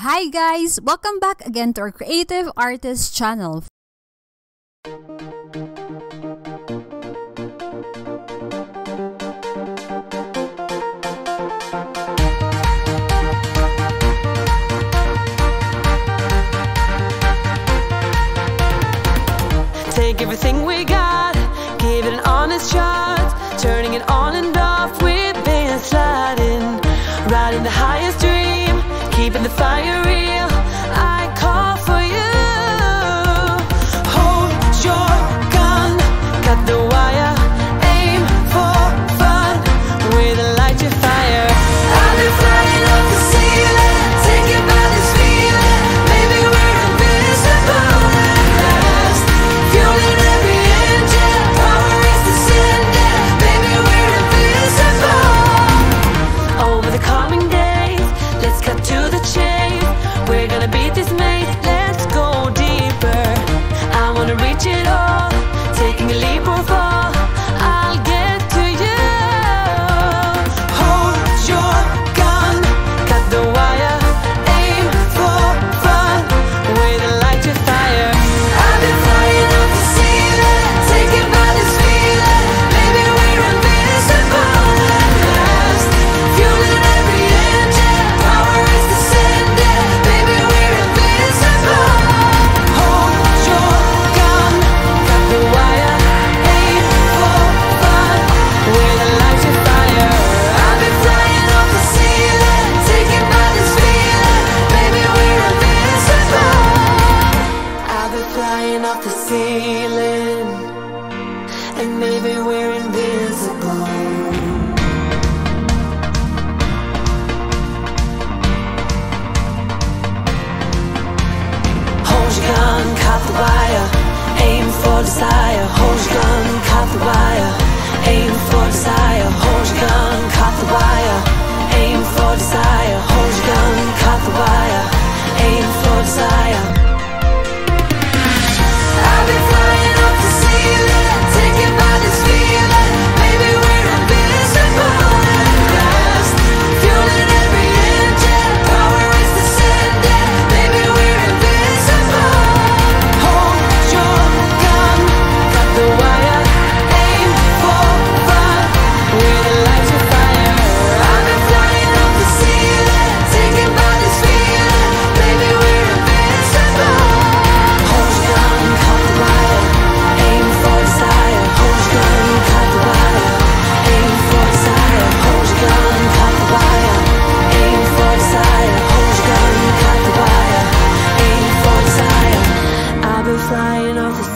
Hi guys! Welcome back again to our Creative Artist channel. Take everything we got, give it an honest shot, turning it on and off, we've been sliding, riding the highest keeping the fire in. We're gonna beat this maze, let's go deeper. I wanna reach it all. feeling, and maybe we're invisible. Hold your gun, caught the wire. Aim for desire. Hold your gun, caught the wire. Aim for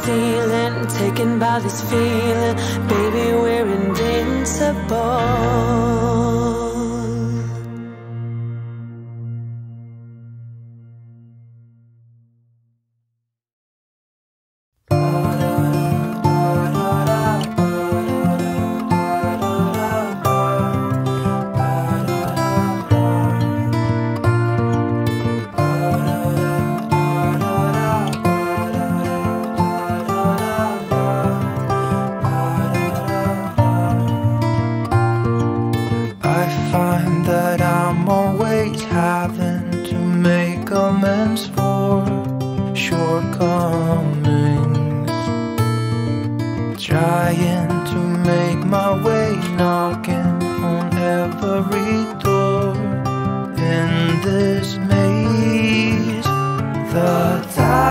feeling, taken by this feeling. Baby, we're invincible. that I'm always having to make amends for shortcomings. Trying to make my way, not